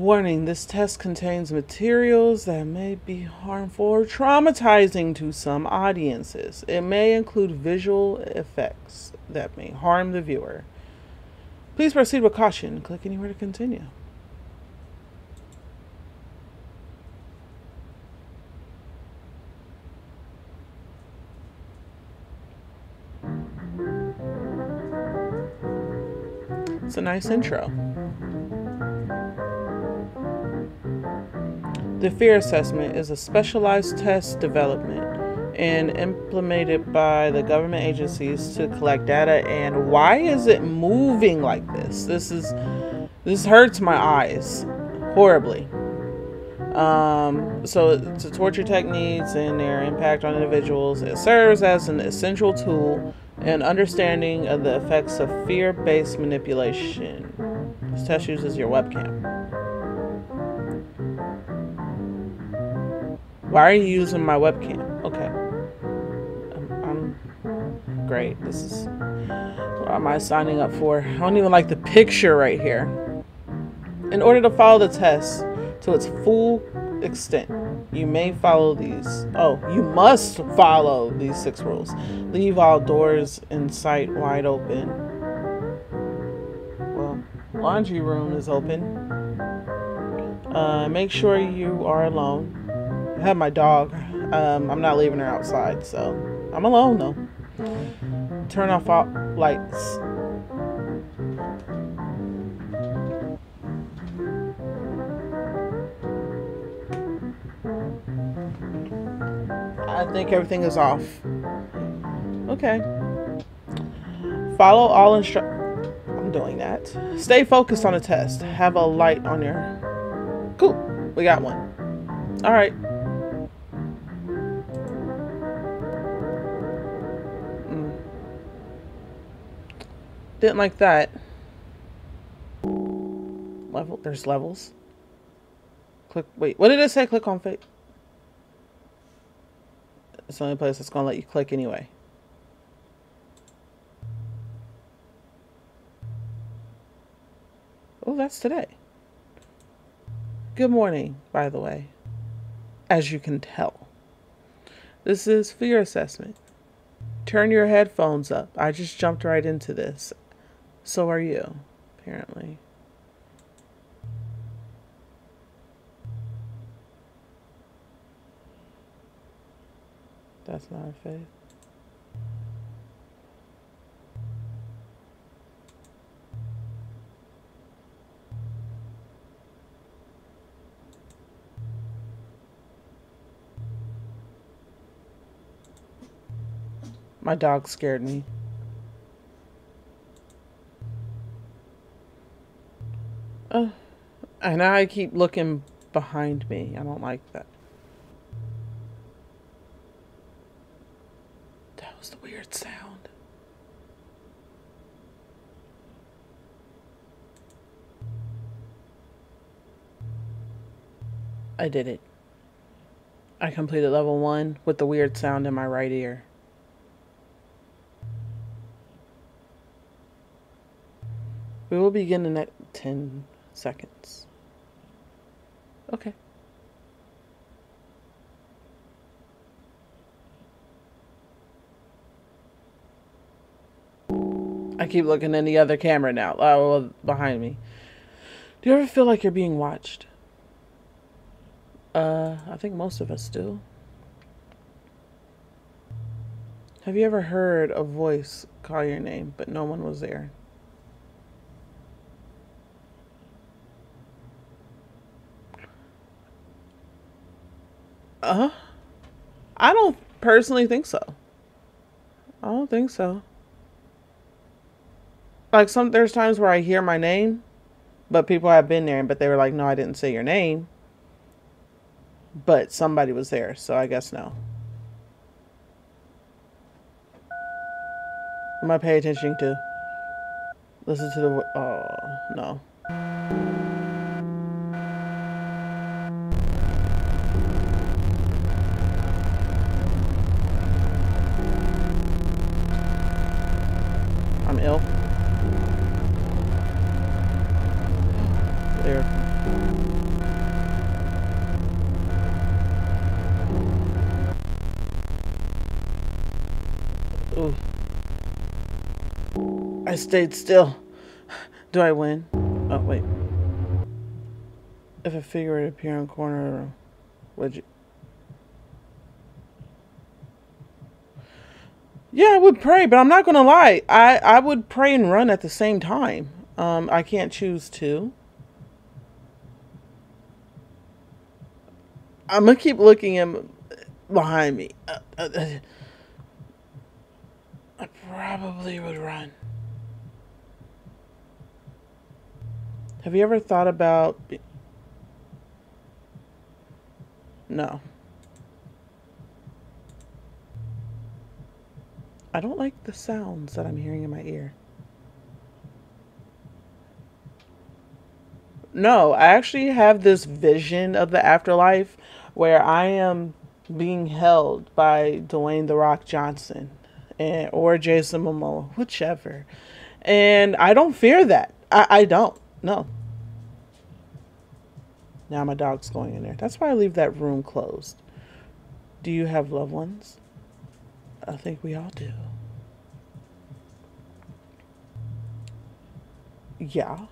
Warning, this test contains materials that may be harmful or traumatizing to some audiences. It may include visual effects that may harm the viewer. Please proceed with caution. Click anywhere to continue. It's a nice intro. The fear assessment is a specialized test development and implemented by the government agencies to collect data and why is it moving like this? This is this hurts my eyes horribly. Um, so to torture techniques and their impact on individuals, it serves as an essential tool and understanding of the effects of fear based manipulation. This test uses your webcam. Why are you using my webcam? Okay. I'm, I'm great. This is. What am I signing up for? I don't even like the picture right here. In order to follow the test to its full extent, you may follow these. Oh, you must follow these six rules. Leave all doors in sight wide open. Well, laundry room is open. Uh, make sure you are alone. I have my dog. Um, I'm not leaving her outside, so I'm alone though. Turn off all lights. I think everything is off. Okay. Follow all instructions I'm doing that. Stay focused on the test. Have a light on your. Cool. We got one. All right. Didn't like that. Level. There's levels. Click. Wait. What did it say? Click on fake. It's the only place that's going to let you click anyway. Oh, that's today. Good morning, by the way. As you can tell. This is fear assessment. Turn your headphones up. I just jumped right into this. So are you, apparently. That's not a faith. My dog scared me. And now I keep looking behind me. I don't like that. That was the weird sound. I did it. I completed level one with the weird sound in my right ear. We will begin in 10 seconds. Okay. I keep looking in the other camera now, uh, behind me. Do you ever feel like you're being watched? Uh, I think most of us do. Have you ever heard a voice call your name, but no one was there? Uh, I don't personally think so. I don't think so. Like some, there's times where I hear my name, but people have been there, but they were like, "No, I didn't say your name." But somebody was there, so I guess no. Am I paying attention to? Listen to the. Oh no. I'm ill. There. Ooh. I stayed still. Do I win? Oh, wait. If a figure would appear in corner, would you? Yeah, I would pray, but I'm not gonna lie. I I would pray and run at the same time. Um, I can't choose to. I'm gonna keep looking him behind me. Uh, uh, uh, I probably would run. Have you ever thought about? No. I don't like the sounds that I'm hearing in my ear. No, I actually have this vision of the afterlife where I am being held by Dwayne The Rock Johnson and, or Jason Momoa, whichever. And I don't fear that. I, I don't. No. Now my dog's going in there. That's why I leave that room closed. Do you have loved ones? I think we all do. Yeah.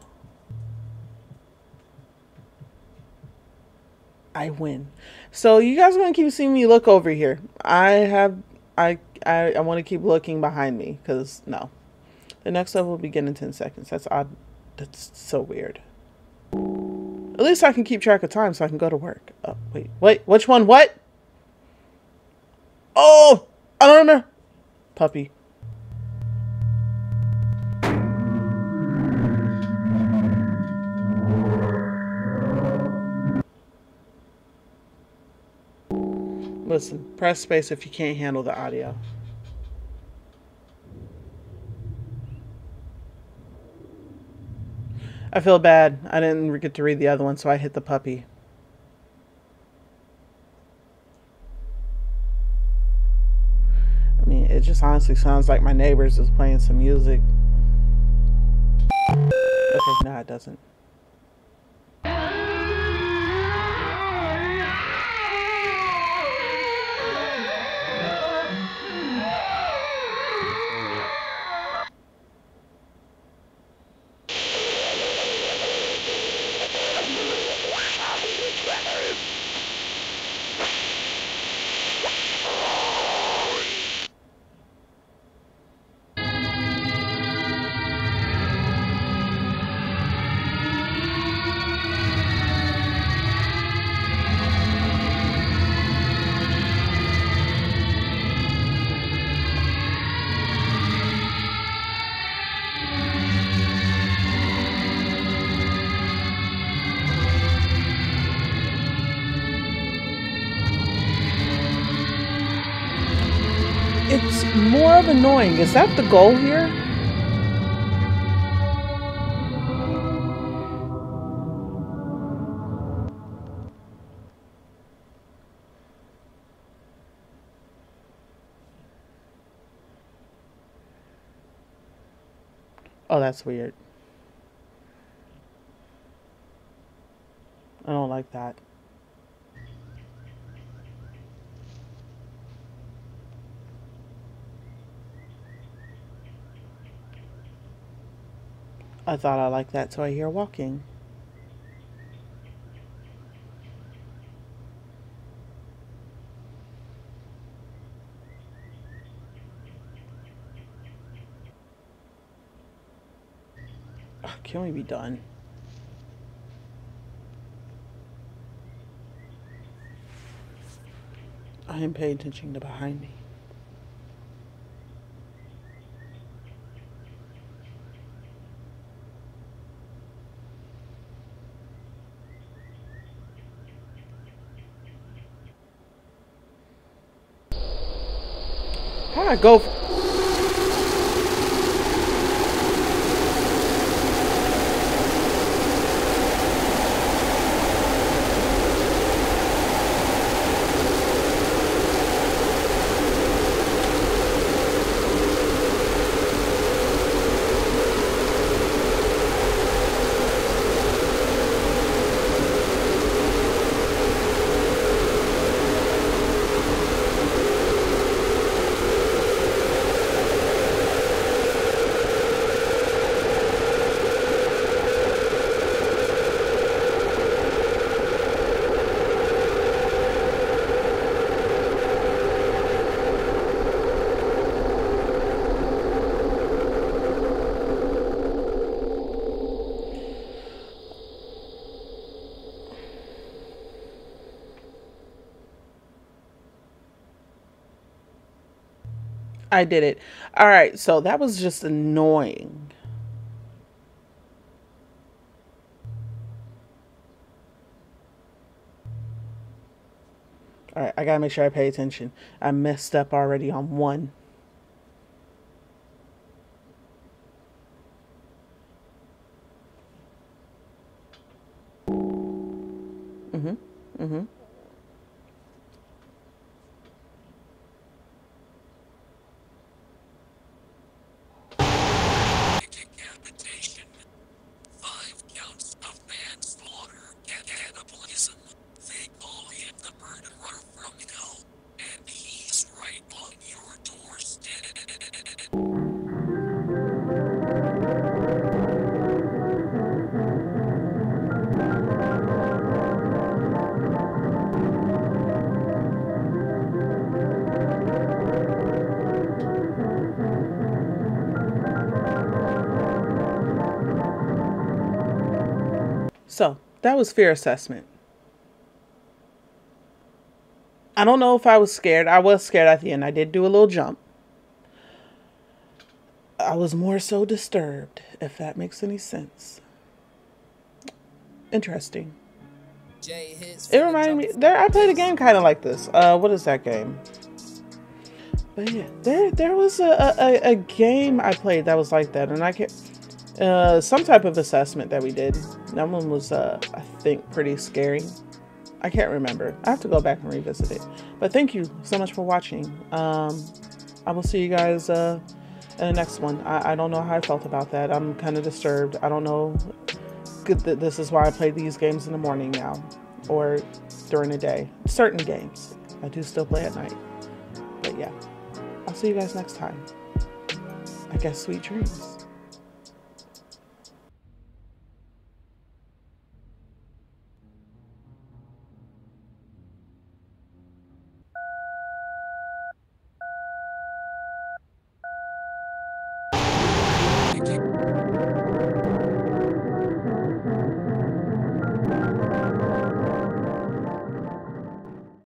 I win. So you guys are gonna keep seeing me look over here. I have I I, I want to keep looking behind me because no. The next level will begin in 10 seconds. That's odd. That's so weird. At least I can keep track of time so I can go to work. Oh, wait, wait, which one? What? Oh, Remember. Puppy. Listen, press space if you can't handle the audio. I feel bad. I didn't get to read the other one, so I hit the puppy. I mean, it just honestly sounds like my neighbors is playing some music. Okay, no, it doesn't. Annoying. Is that the goal here? Oh, that's weird. I don't like that. I thought I liked that, so I hear walking. Ah, can we be done? I am paying attention to behind me. How do I go? I did it. All right, so that was just annoying. All right, I gotta make sure I pay attention. I messed up already on one. Mm-hmm. Mm-hmm. That was fear assessment. I don't know if I was scared. I was scared at the end. I did do a little jump. I was more so disturbed, if that makes any sense. Interesting. It reminded me there I played a game kinda like this. Uh what is that game? But yeah, there there was a, a, a game I played that was like that and I can't uh, some type of assessment that we did. That one was, uh, I think, pretty scary. I can't remember. I have to go back and revisit it. But thank you so much for watching. Um, I will see you guys uh, in the next one. I, I don't know how I felt about that. I'm kind of disturbed. I don't know. That this is why I play these games in the morning now or during the day. Certain games. I do still play at night. But yeah, I'll see you guys next time. I guess sweet dreams.